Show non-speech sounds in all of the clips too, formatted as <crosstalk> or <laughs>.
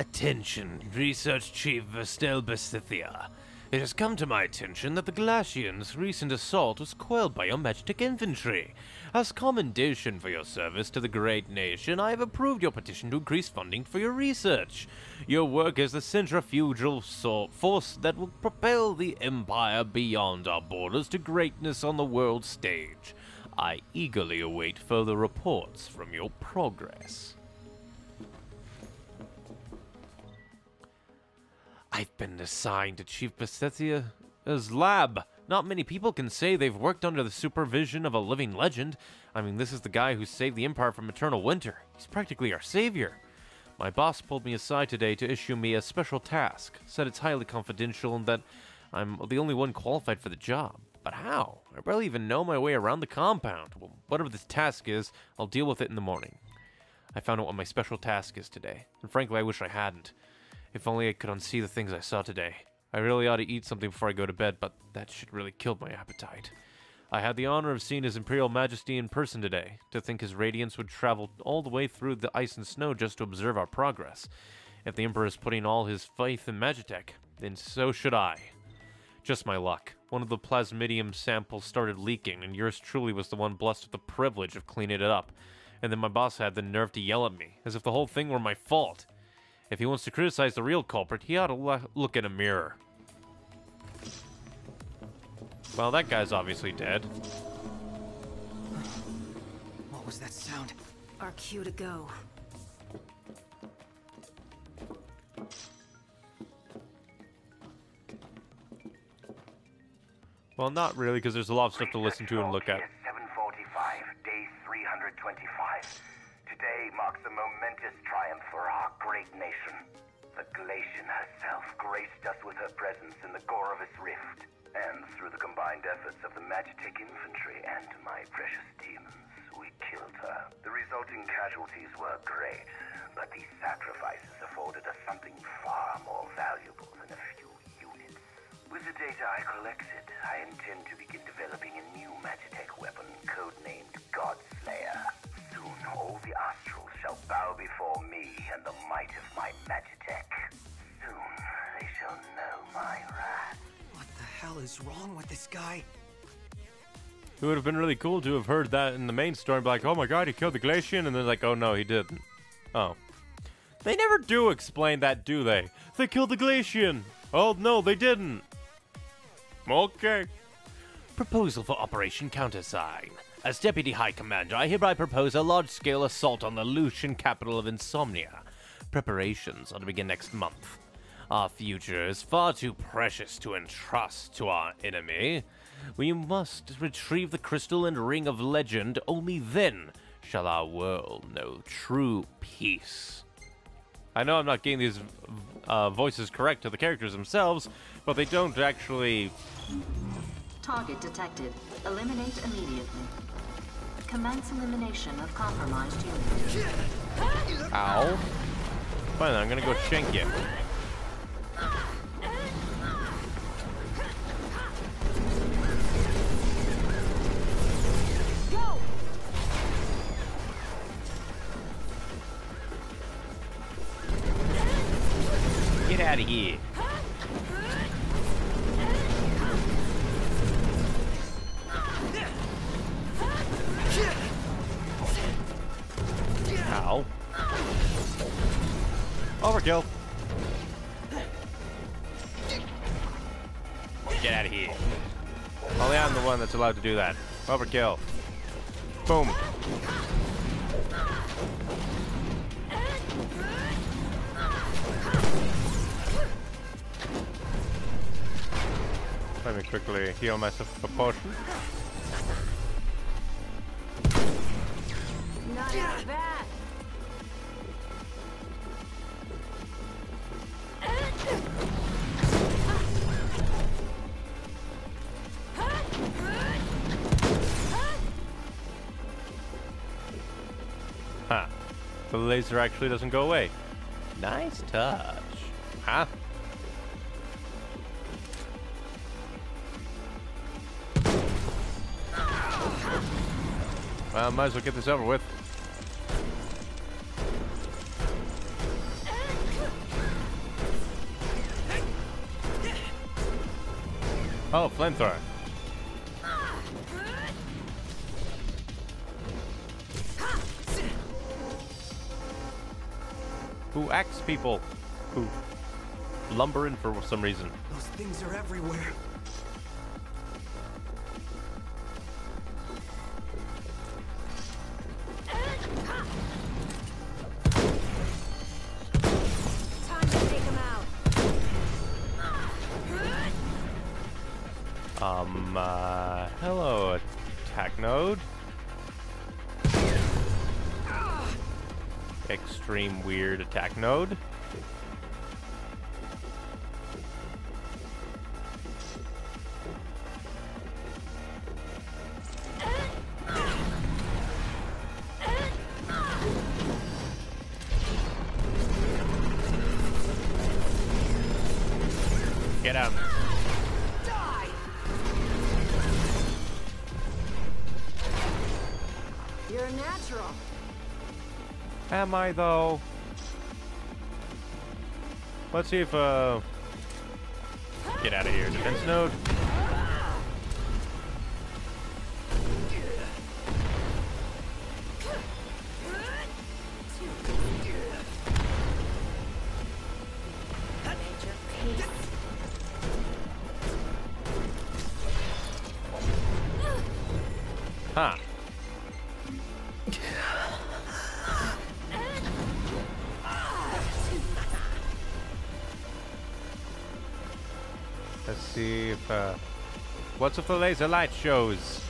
Attention, Research Chief Verstael Besithia. It has come to my attention that the Glacians' recent assault was quelled by your Magitek infantry. As commendation for your service to the great nation, I have approved your petition to increase funding for your research. Your work is the centrifugal force that will propel the Empire beyond our borders to greatness on the world stage. I eagerly await further reports from your progress. I've been assigned to Chief Besithia's lab. Not many people can say they've worked under the supervision of a living legend. I mean, this is the guy who saved the Empire from eternal winter. He's practically our savior. My boss pulled me aside today to issue me a special task, said it's highly confidential and that I'm the only one qualified for the job. But how? I barely even know my way around the compound. Well, whatever this task is, I'll deal with it in the morning. I found out what my special task is today, and frankly, I wish I hadn't. If only I could unsee the things I saw today. I really ought to eat something before I go to bed, but that shit really killed my appetite. I had the honor of seeing His Imperial Majesty in person today. To think his radiance would travel all the way through the ice and snow just to observe our progress. If the Emperor is putting all his faith in Magitek, then so should I. Just my luck. One of the plasmodium samples started leaking, and yours truly was the one blessed with the privilege of cleaning it up. And then my boss had the nerve to yell at me, as if the whole thing were my fault. If he wants to criticize the real culprit, he ought to look in a mirror. Well, that guy's obviously dead. What was that sound? Our cue to go. Well, not really, because there's a lot of stuff to listen to and look at. 745, day 325. Today marks a momentous triumph for our great nation. The Glacian herself graced us with her presence in the Ghorovas Rift, and through the combined efforts of the Magitek infantry and my precious demons, we killed her. The resulting casualties were great, but these sacrifices afforded us something far more valuable than a few units. With the data I collected, I intend to begin developing a new Magitek weapon codenamed Godslayer bow before me and the might of my Magitek. Soon they shall know my wrath. What the hell is wrong with this guy? It would have been really cool to have heard that in the main story, like, oh my god, he killed the Glacian, and then like, oh no, he didn't. Oh. They never do explain that, do they? They killed the Glacian! Oh no, they didn't! Okay. Proposal for Operation Countersign. As Deputy High Commander, I hereby propose a large-scale assault on the Lucian capital of Insomnia. Preparations are to begin next month. Our future is far too precious to entrust to our enemy. We must retrieve the crystal and ring of legend, only then shall our world know true peace. I know I'm not getting these uh, voices correct to the characters themselves, but they don't actually... Target detected. Eliminate immediately. Commence elimination of compromised units. Ow. Fine, I'm gonna go shank you. Get out of here. Overkill. Get out of here. Only I'm the one that's allowed to do that. Overkill. Boom. Let me quickly heal myself a potion. laser actually doesn't go away. Nice touch. Huh? Well, might as well get this over with. Oh, flamethrower. Who acts people? Who lumber in for some reason. Those things are everywhere. Node. Get out. Die! You're a natural. Am I though? Let's see if uh get out of here. Defense node. The laser light shows?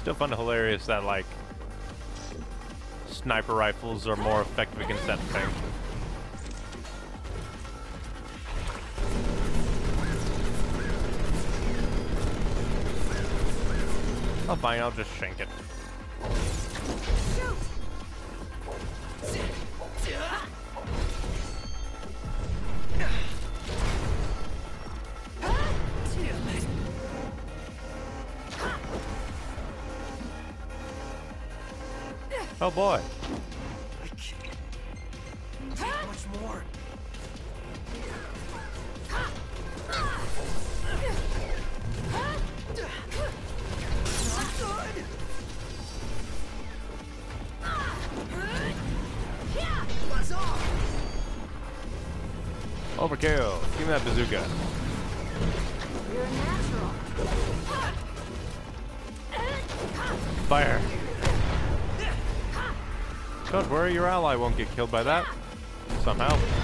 Still fun and hilarious that like sniper rifles are more effective against that thing. Fine, I'll just shank it. Oh boy. Ally won't get killed by that. Somehow.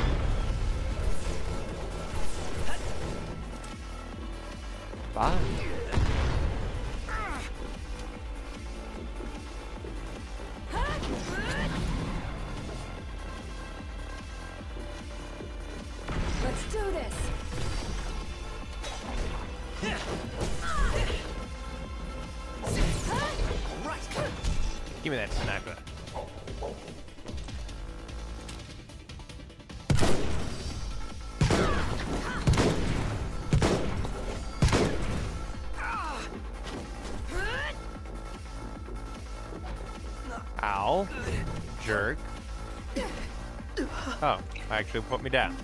Actually put me down.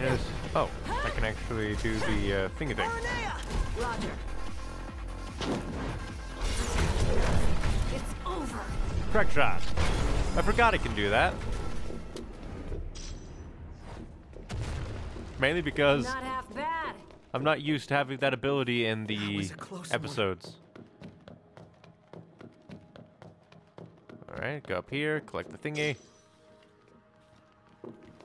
Yes. Oh, I can actually do the uh, thingy thing. Roger. It's over. Crack shot. I forgot I can do that. Mainly because. I'm not used to having that ability in the was one. episodes. Alright, go up here, collect the thingy.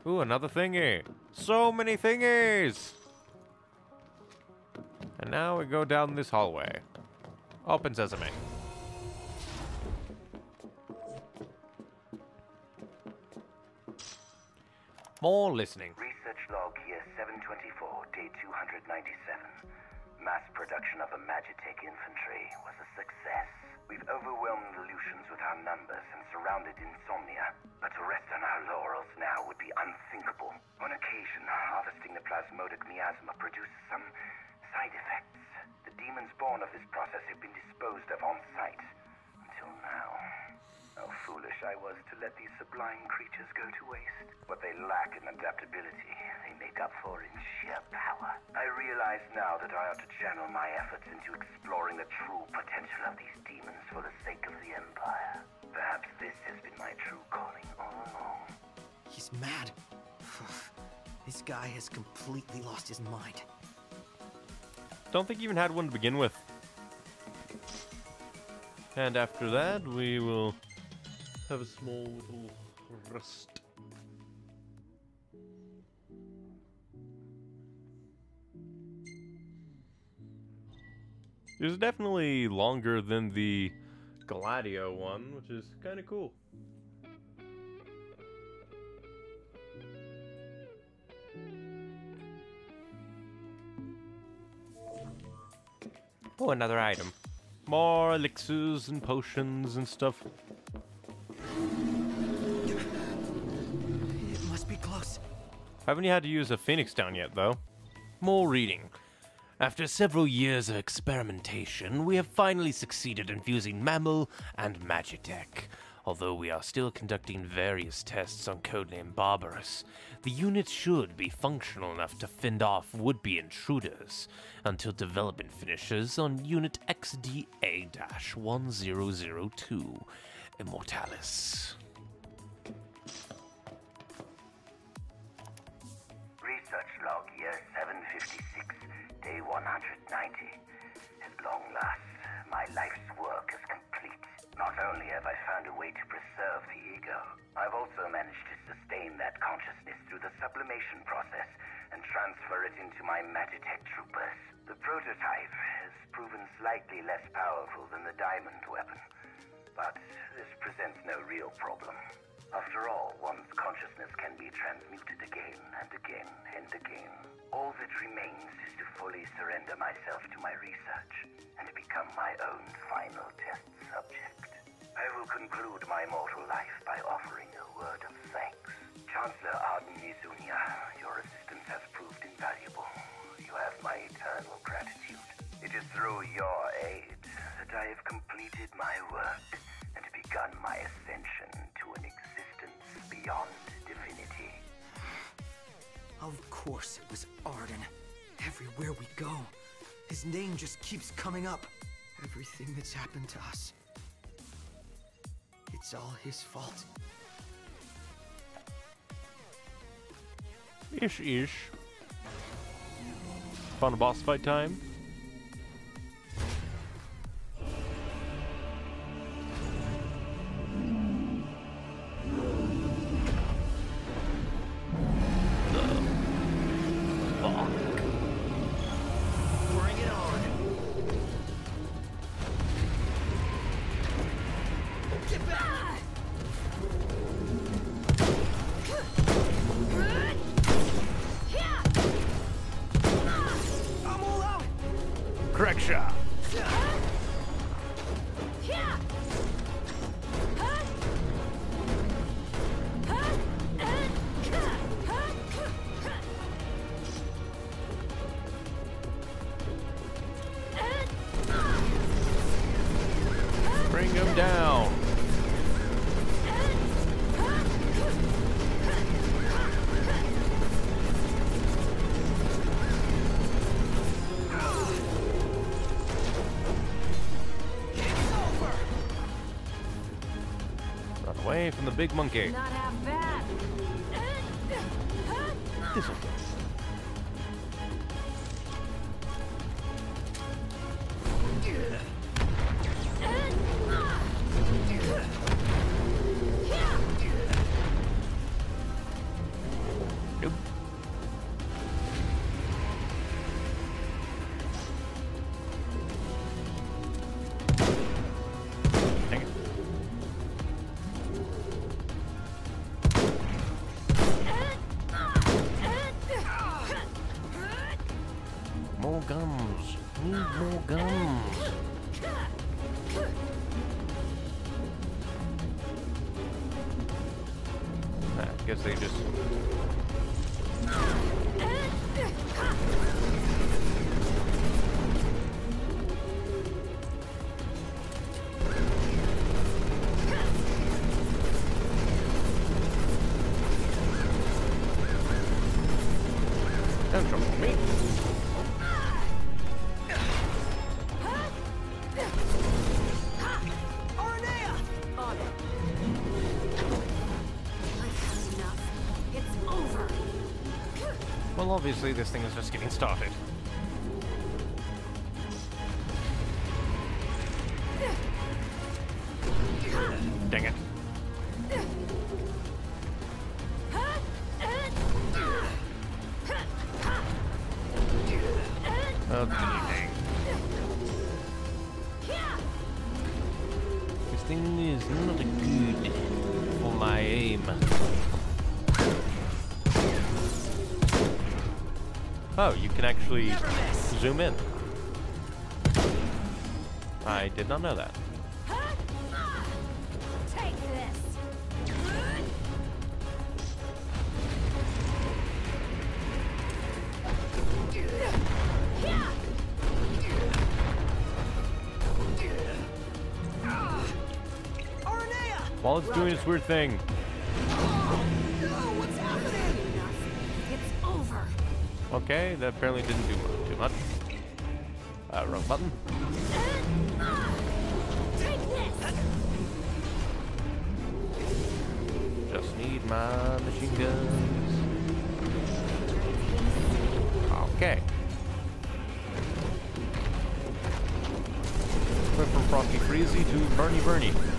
Ooh, another thingy. So many thingies! And now we go down this hallway. Open sesame. More listening. Research log year 724, day 297. mass production of a Magitek infantry was a success. We've overwhelmed the Lucians with our numbers and surrounded Insomnia, but to rest on our laurels now would be unthinkable. On occasion, harvesting the plasmodic miasma produces some side effects. The demons born of this process have been disposed of on site. Until now. How foolish I was to let these sublime creatures go to waste. What they lack in adaptability, they make up for in sheer power. I realize now that I ought to channel my efforts into exploring the true potential of these demons for the sake of the Empire. Perhaps this has been my true calling all along. He's mad. <sighs> this guy has completely lost his mind. Don't think he even had one to begin with. And after that, we will have a small little rest. It was definitely longer than the Gladio one, which is kind of cool. Oh, another item. More elixirs and potions and stuff. Haven't you had to use a Phoenix down yet, though? More reading. After several years of experimentation, we have finally succeeded in fusing Mammal and Magitek. Although we are still conducting various tests on codename Barbarous, the unit should be functional enough to fend off would-be intruders until development finishes on Unit XDA-1002, Immortalis. I've also managed to sustain that consciousness through the sublimation process and transfer it into my Magitek troopers. The prototype has proven slightly less powerful than the diamond weapon, but this presents no real problem. After all, one's consciousness can be transmuted again and again and again. All that remains is to fully surrender myself to my research and become my own final test subject. I will conclude my mortal life by offering a word of thanks. Chancellor Ardyn Izunia, your assistance has proved invaluable. You have my eternal gratitude. It is through your aid that I have completed my work and begun my ascension to an existence beyond divinity. Of course it was Ardyn. Everywhere we go, his name just keeps coming up. Everything that's happened to us. It's all his fault. Ish ish. Fun boss fight time. Big monkey. Well, obviously, this thing is just getting started. Actually zoom in. I did not know that. Take this. Aranea! While it's doing its weird thing. That apparently didn't do too much. Uh, wrong button. Just need my machine guns. Okay. Went from Frosty Freezy to Bernie Bernie.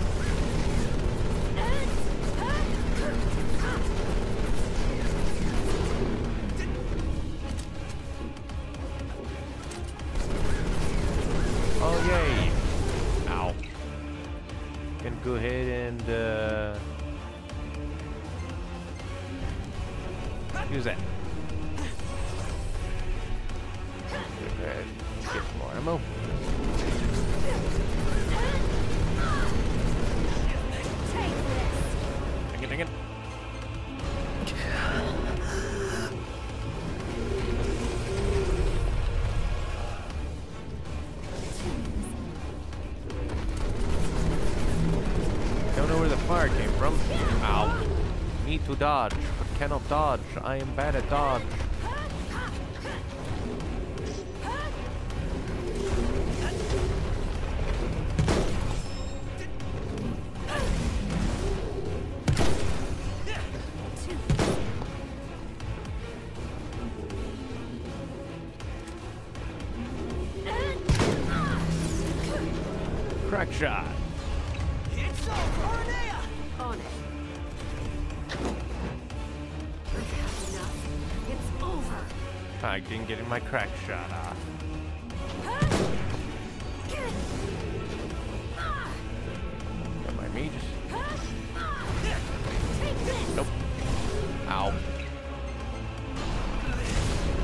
Dodge, but cannot dodge. I am bad at dodge. I didn't get in my crack shot off. Don't me, just Nope. Ow.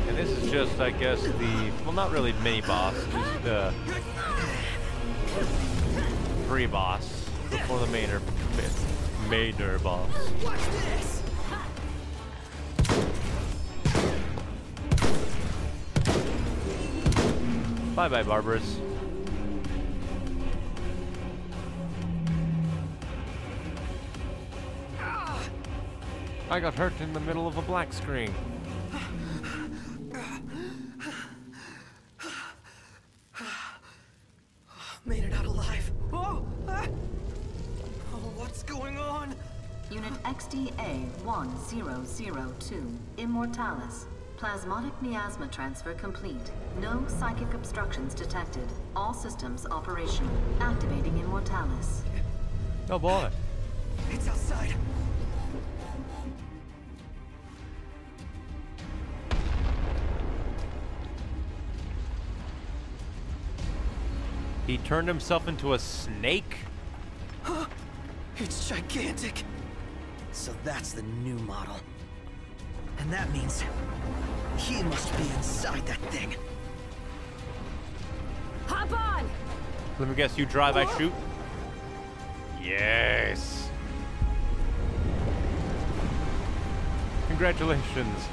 And this is just, I guess, the well, not really mini boss, just uh, pre-boss before the mainer mainer boss. Watch this! Bye, bye, Barbarous. I got hurt in the middle of a black screen. Made it out alive. Oh! ah! Oh, what's going on? Unit XDA-1002, Immortalis. Plasmodic miasma transfer complete. No psychic obstructions detected. All systems operational. Activating Immortalis. Oh boy. It's outside. He turned himself into a snake? <gasps> It's gigantic. So that's the new model. And that means he must be inside that thing. Hop on. Let me guess, you drive, I shoot? Yes. congratulations.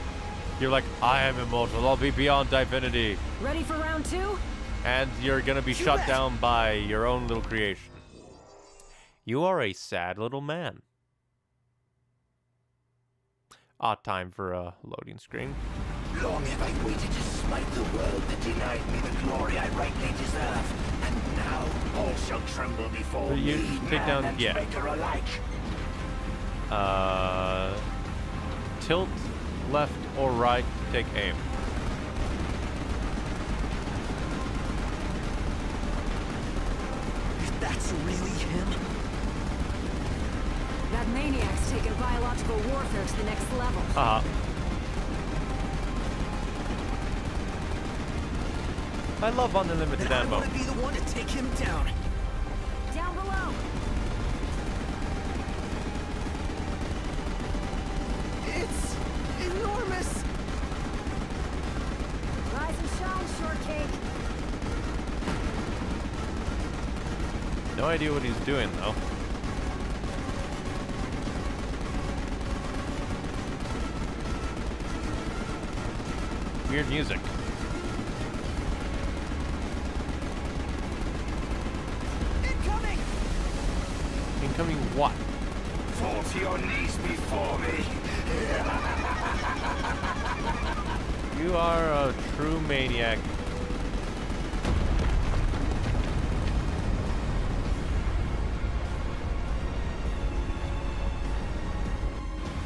You're like, I am immortal. I'll be beyond divinity. Ready for round two? And you're gonna be shut down by your own little creation. You are a sad little man. Odd time for a loading screen. Long have I waited to smite the world that denied me the glory I rightly deserve. And now all shall tremble before you me, take man down- and yeah. maker alike. Uh, tilt left or right to take aim. That's really him? That maniac's taken biological warfare to the next level. Uh huh. I love unlimited Then I ammo. want to be the one to take him down. Down below. It's enormous. Rise and shine, shortcake. No idea what he's doing though. Weird music. What? Fall to your knees before me. You are a true maniac.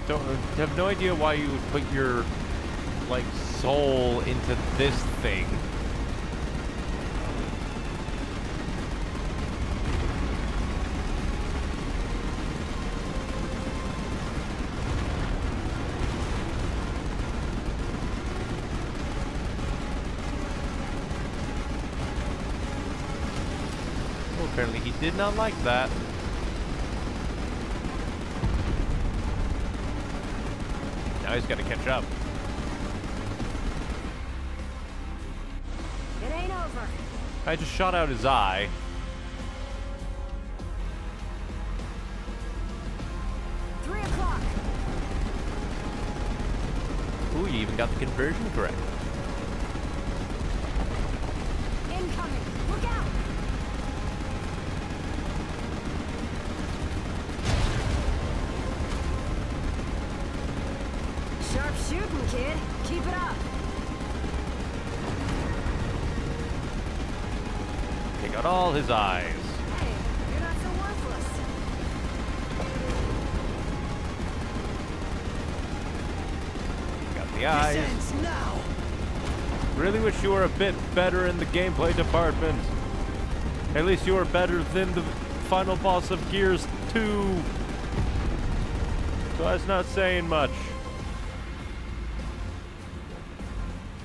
Don't have no idea why you would put your like soul into this thing. Well, apparently he did not like that. Now he's got to catch up. It ain't over. I just shot out his eye. Three o'clock. Ooh, you even got the conversion correct. Were a bit better in the gameplay department. At least you were better than the final boss of Gears 2. So that's not saying much.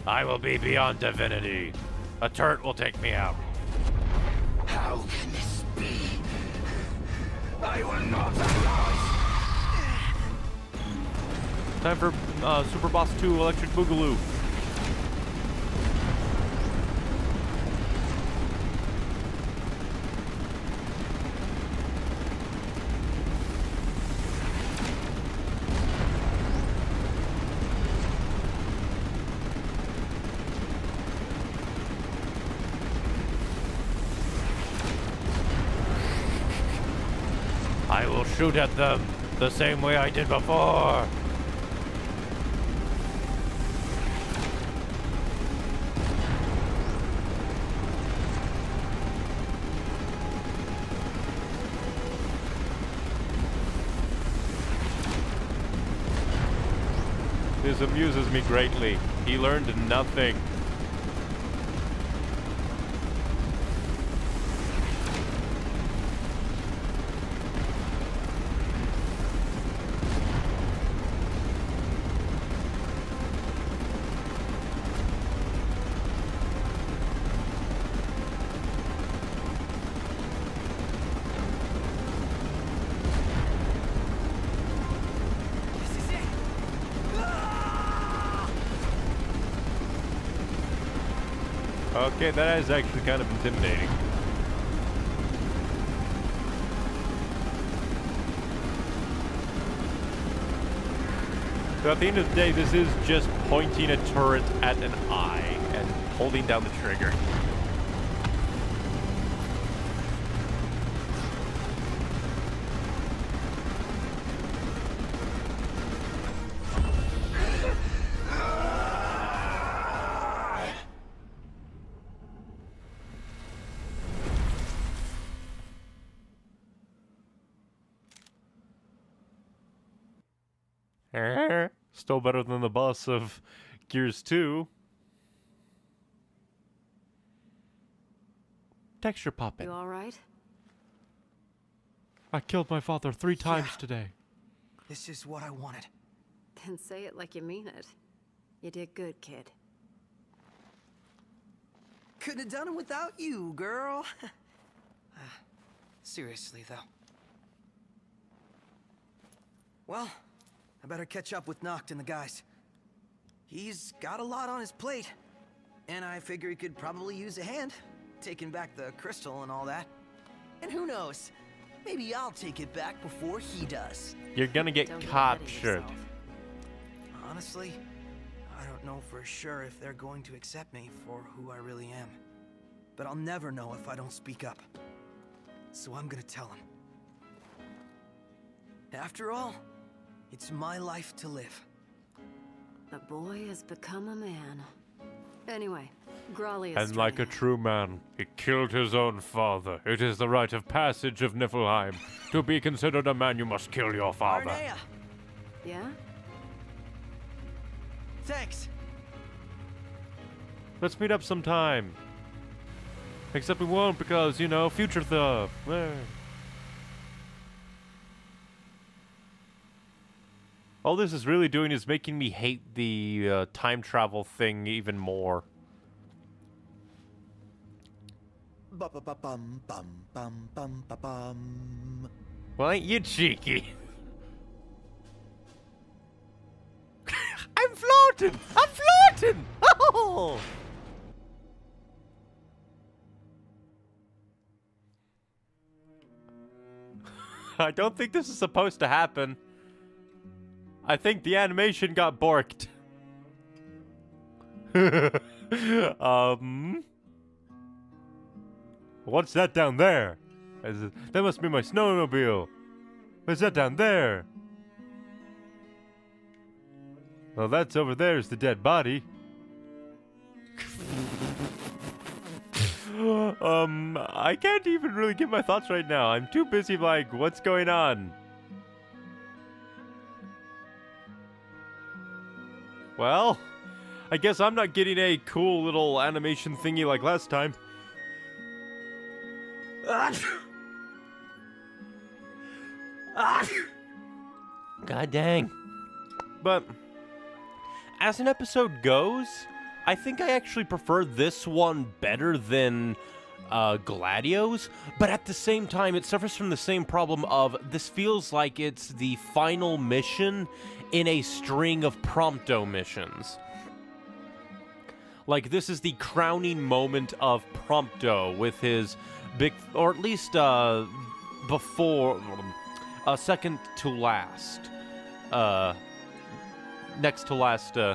I will be beyond divinity. A turret will take me out. How can this be? I will not allow Time for uh, Super Boss 2 Electric Boogaloo. I will shoot at them the same way I did before. This amuses me greatly. He learned nothing. This is it. Ah! Okay, that is actually kind of intimidating. So at the end of the day, this is just pointing a turret at an eye and holding down the trigger. Still better than the boss of Gears 2. Texture popping. You alright? I killed my father three times Yeah. today. This is what I wanted. Then say it like you mean it. You did good, kid. Couldn't have done it without you, girl. <laughs> Ah, seriously, though. Well, I better catch up with Noct and the guys. He's got a lot on his plate, and I figure he could probably use a hand, taking back the crystal and all that. And who knows? Maybe I'll take it back before he does. You're gonna get Don't get ahead of captured. yourself. Honestly, I don't know for sure if they're going to accept me for who I really am. But I'll never know if I don't speak up. So I'm gonna tell them. After all, it's my life to live. The boy has become a man. Anyway, Grolly is And like a true man, he killed his own father. It is the rite of passage of Niflheim. To be considered a man, you must kill your father. Aranea! Yeah? Thanks! Let's meet up sometime. Except we won't because, you know, future stuff. All this is really doing is making me hate the uh, time travel thing even more. Well, ain't you cheeky? <laughs> I'm floating! I'm floating! Oh! <laughs> I don't think this is supposed to happen. I think the animation got borked. <laughs> um. What's that down there? That must be my snowmobile. What's that down there? Well, that's over there is the dead body. <laughs> um, I can't even really get my thoughts right now. I'm too busy like, what's going on? Well, I guess I'm not getting a cool little animation thingy like last time. God dang. But as an episode goes, I think I actually prefer this one better than uh, Gladio's, but at the same time, it suffers from the same problem of this feels like it's the final mission in a string of Prompto missions. Like, this is the crowning moment of Prompto with his big, or at least uh, before, uh, second to last, uh, next to last uh,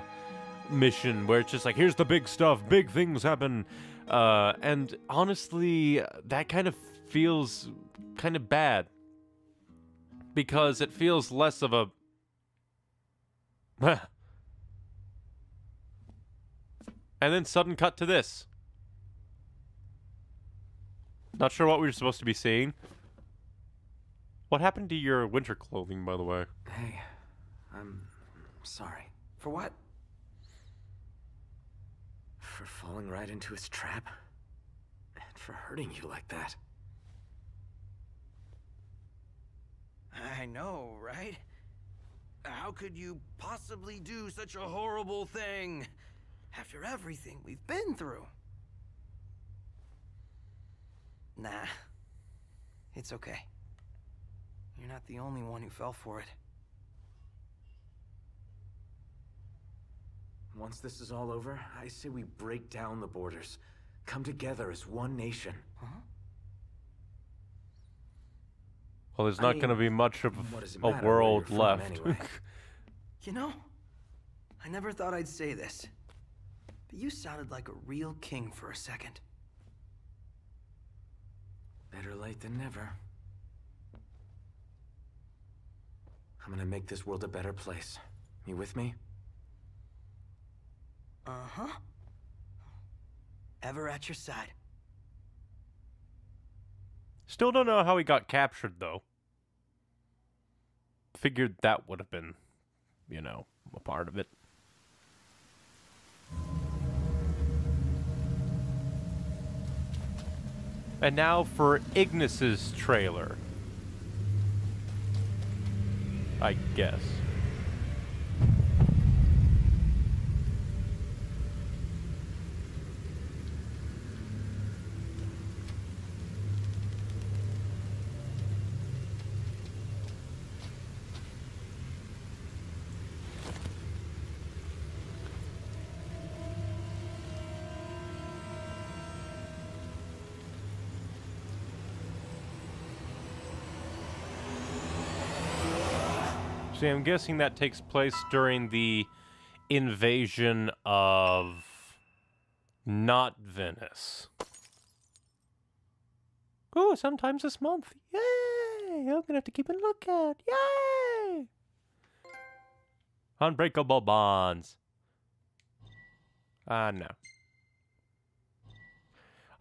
mission, where it's just like, here's the big stuff, big things happen. Uh, and honestly, that kind of feels kind of bad because it feels less of a. <laughs> and then sudden cut to this. Not sure what we were supposed to be seeing. What happened to your winter clothing, by the way? Hey, I'm sorry. For what? For falling right into his trap. And for hurting you like that. I know, right? How could you possibly do such a horrible thing after everything we've been through? Nah, it's okay. You're not the only one who fell for it. Once this is all over, I say we break down the borders. Come together as one nation. Well, there's I not going to be much of what does it a world left. anyway? <laughs> You know, I never thought I'd say this, but you sounded like a real king for a second. Better late than never. I'm gonna make this world a better place. You with me? Uh-huh. Ever at your side. Still don't know how he got captured, though. Figured that would have been, you know, a part of it. And now for Ignis's trailer. I guess. See, I'm guessing that takes place during the invasion of not Venice. Ooh, sometimes this month. Yay! I'm gonna have to keep a lookout. Yay! Unbreakable bonds. Ah, uh, no.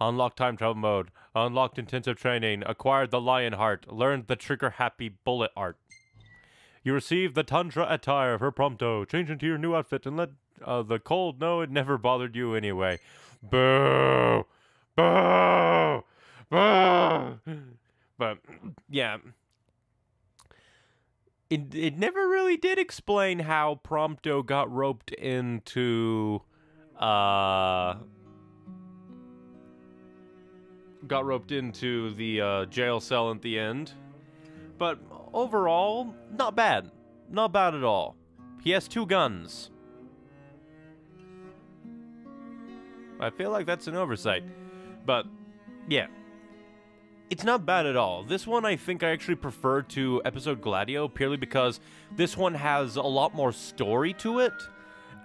Unlocked time travel mode. Unlocked intensive training. Acquired the lion heart. Learned the trigger happy bullet art. You receive the Tundra attire for Prompto. Change into your new outfit and let uh, the cold know it never bothered you anyway. Boo! Boo! Boo! But, yeah. It, it never really did explain how Prompto got roped into, uh... Got roped into the uh, jail cell at the end. But overall, not bad. Not bad at all. He has two guns. I feel like that's an oversight. But, yeah. It's not bad at all. This one I think I actually prefer to Episode Gladio purely because this one has a lot more story to it.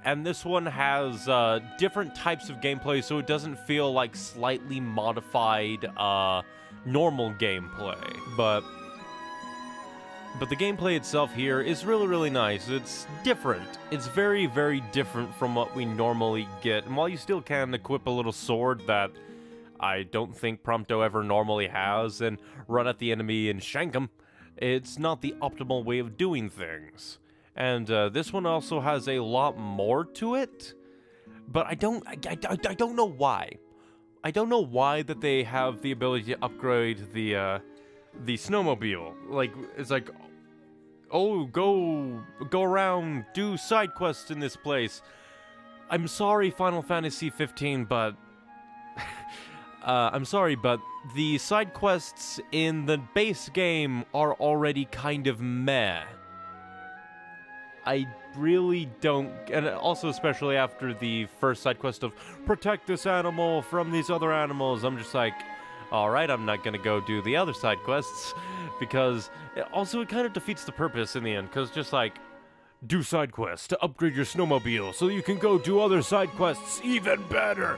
And this one has uh, different types of gameplay, so it doesn't feel like slightly modified uh, normal gameplay. But but the gameplay itself here is really, really nice. It's different. It's very, very different from what we normally get. And while you still can equip a little sword that I don't think Prompto ever normally has and run at the enemy and shank him, it's not the optimal way of doing things. And uh, this one also has a lot more to it, but I don't, I, I, I don't know why. I don't know why that they have the ability to upgrade the, uh, the snowmobile. Like, it's like, oh, go, go around, do side quests in this place. I'm sorry, Final Fantasy 15, but <laughs> uh, I'm sorry, but the side quests in the base game are already kind of meh. I really don't, and also especially after the first side quest of protect this animal from these other animals, I'm just like, alright, I'm not gonna go do the other side quests, because it, also it kind of defeats the purpose in the end, because just like, do side quests to upgrade your snowmobile so you can go do other side quests even better.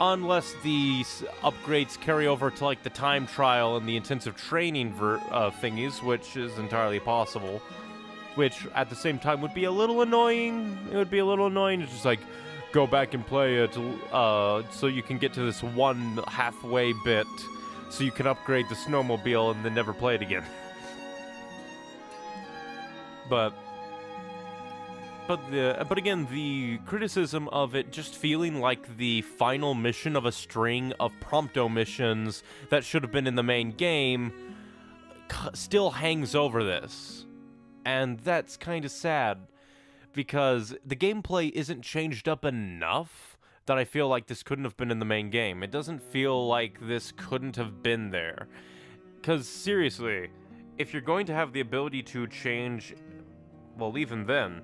Unless the upgrades carry over to like the time trial and the intensive training uh, thingies, which is entirely possible. Which at the same time would be a little annoying. It would be a little annoying to just like go back and play it uh, so you can get to this one halfway bit so you can upgrade the snowmobile and then never play it again. but but the but again the criticism of it just feeling like the final mission of a string of prompto missions that should have been in the main game still hangs over this and that's kind of sad because the gameplay isn't changed up enough that I feel like this couldn't have been in the main game. It doesn't feel like this couldn't have been there. Because, seriously, if you're going to have the ability to change, well, even then,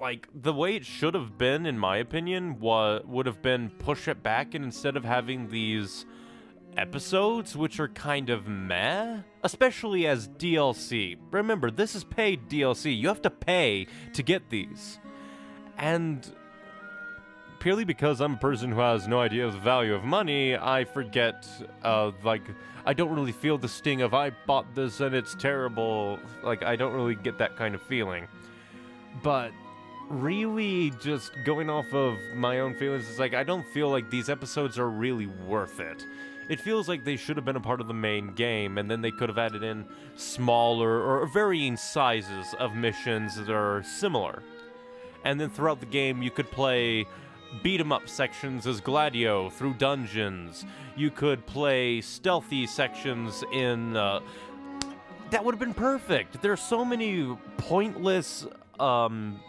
like, the way it should have been, in my opinion, wa- would have been push it back, and instead of having these episodes, which are kind of meh, especially as DLC. Remember, this is paid DLC. You have to pay to get these. And purely because I'm a person who has no idea of the value of money, I forget, uh, like, I don't really feel the sting of I bought this and it's terrible. Like, I don't really get that kind of feeling. But really, just going off of my own feelings, it's like, I don't feel like these episodes are really worth it. It feels like they should have been a part of the main game, and then they could have added in smaller or varying sizes of missions that are similar. And then throughout the game, you could play beat 'em up sections as Gladio through dungeons. You could play stealthy sections in. Uh, that would have been perfect. There are so many pointless um,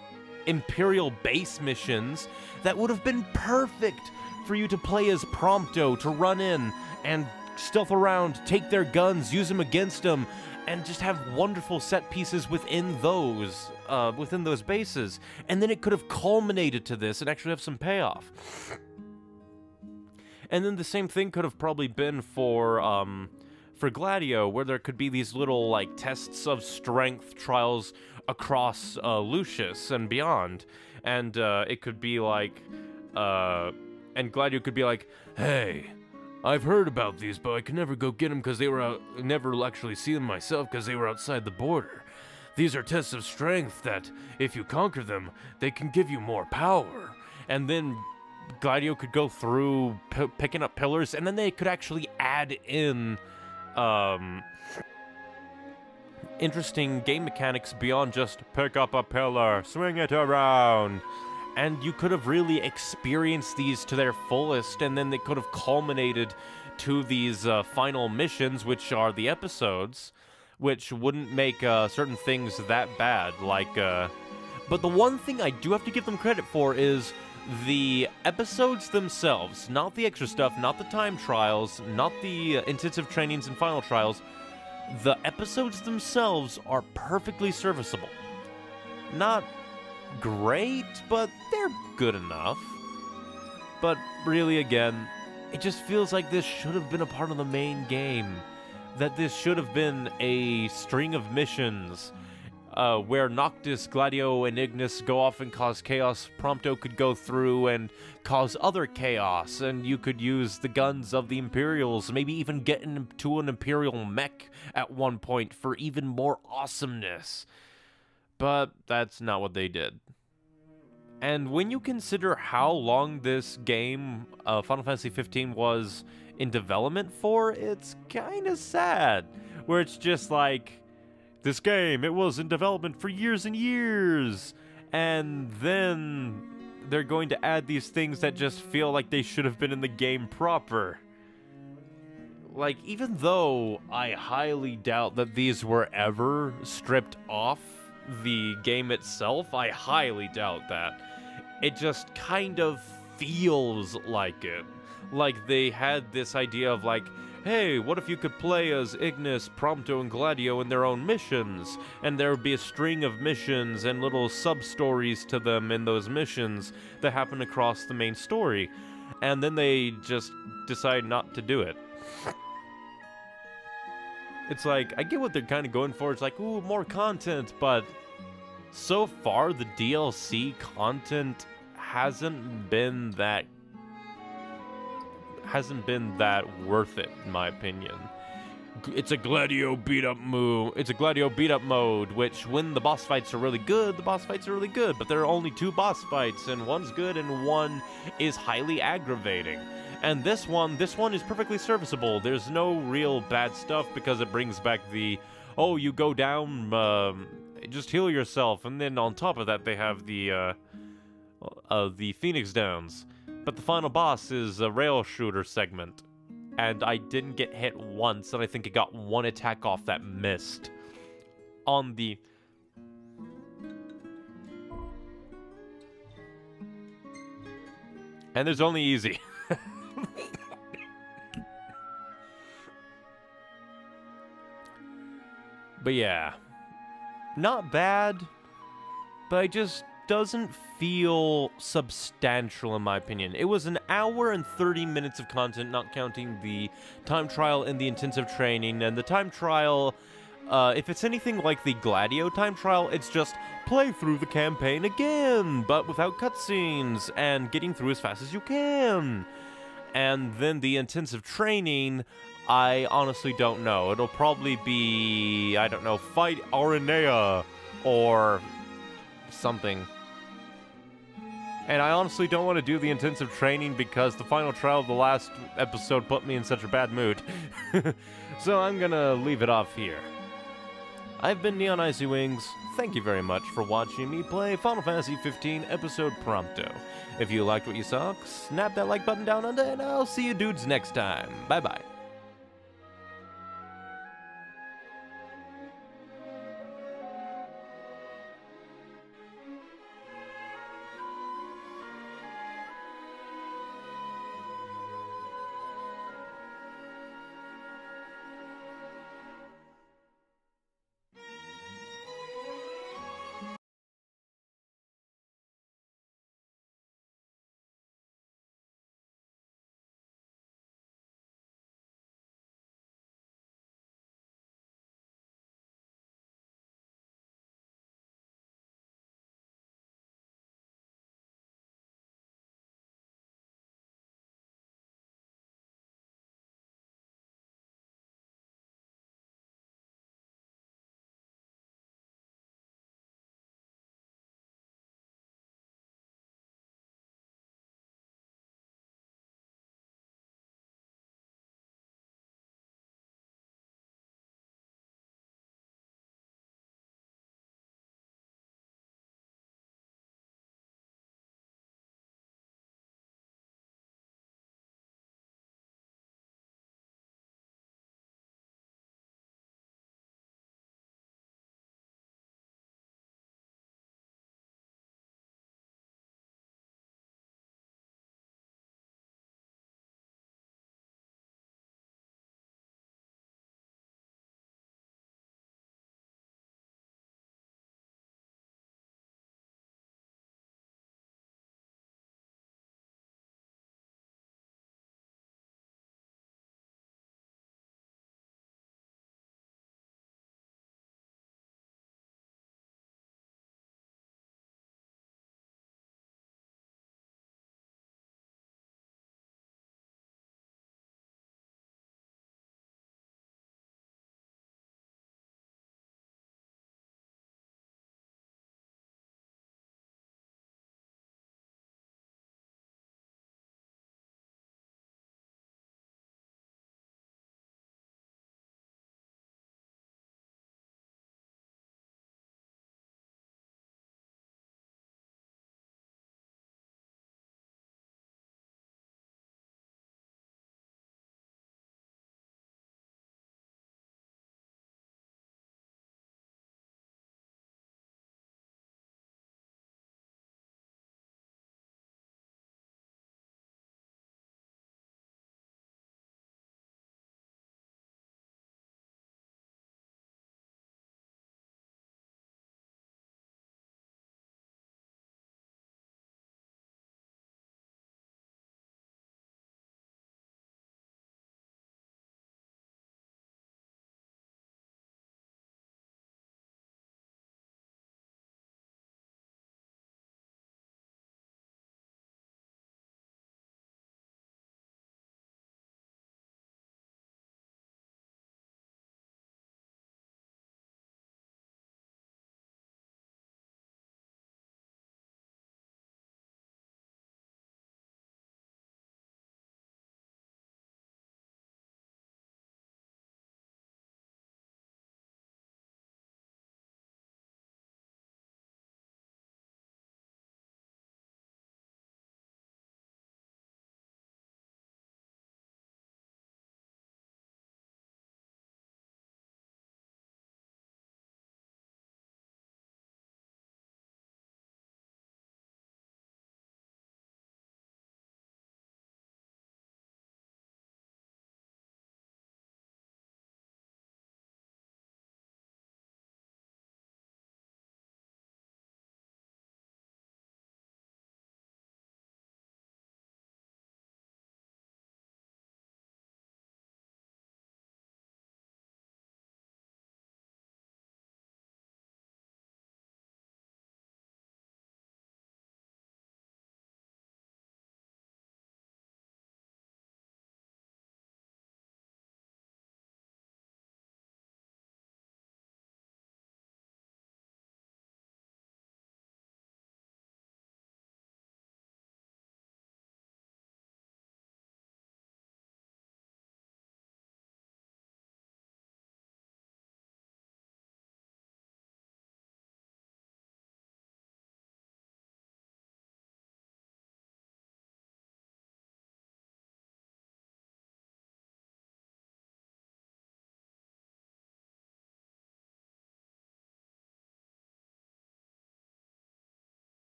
Imperial base missions that would have been perfect for you to play as Prompto to run in and stealth around, take their guns, use them against them, and just have wonderful set pieces within those uh, within those bases. And then it could have culminated to this and actually have some payoff. And then the same thing could have probably been for um, for Gladio, where there could be these little like tests of strength trials across uh, Lucis and beyond, and uh, it could be like, uh, and Gladio could be like, "Hey, I've heard about these, but I could never go get them because they were out. Never actually see them myself because they were outside the border. These are tests of strength that, if you conquer them, they can give you more power. And then Gladio could go through picking up pillars, and then they could actually add in um, interesting game mechanics beyond just pick up a pillar, swing it around. And you could have really experienced these to their fullest, and then they could have culminated to these uh, final missions, which are the episodes, which wouldn't make uh, certain things that bad. Like, uh... but the one thing I do have to give them credit for is the episodes themselves, not the extra stuff, not the time trials, not the uh, intensive trainings and final trials. The episodes themselves are perfectly serviceable. Not great, but they're good enough. But really, again, it just feels like this should have been a part of the main game. That this should have been a string of missions uh, where Noctis, Gladio, and Ignis go off and cause chaos. Prompto could go through and cause other chaos, and you could use the guns of the Imperials, maybe even get into an Imperial mech at one point for even more awesomeness. But that's not what they did. And when you consider how long this game, uh, Final Fantasy 15, was in development for, it's kind of sad. Where it's just like, this game, it was in development for years and years. And then they're going to add these things that just feel like they should have been in the game proper. Like, even though I highly doubt that these were ever stripped off the game itself, I highly doubt that. It just kind of feels like it. Like they had this idea of like, hey, what if you could play as Ignis, Prompto, and Gladio in their own missions? And there would be a string of missions and little sub-stories to them in those missions that happen across the main story. And then they just decide not to do it. It's like, I get what they're kind of going for. It's like, ooh, more content, but so far the DLC content hasn't been that hasn't been that worth it in my opinion. It's a Gladio beat up move. It's a Gladio beat up mode, which when the boss fights are really good, the boss fights are really good, but there are only two boss fights and one's good and one is highly aggravating. And this one, this one is perfectly serviceable. There's no real bad stuff because it brings back the oh, you go down um, just heal yourself, and then on top of that, they have the uh, uh, the Phoenix Downs. But the final boss is a rail shooter segment, and I didn't get hit once, and I think it got one attack off that missed on the. And there's only easy. <laughs> <laughs> but yeah, not bad, but it just doesn't feel substantial in my opinion. It was an hour and 30 minutes of content, not counting the time trial and the intensive training, and the time trial Uh, if it's anything like the Gladio time trial, it's just play through the campaign again, but without cutscenes and getting through as fast as you can. And then the intensive training, I honestly don't know. It'll probably be, I don't know, fight Aranea or something. And I honestly don't want to do the intensive training because the final trial of the last episode put me in such a bad mood. <laughs> so I'm gonna leave it off here. I've been Neon Icy Wings. Thank you very much for watching me play Final Fantasy XV Episode Prompto. If you liked what you saw, snap that like button down under, and I'll see you dudes next time. Bye bye.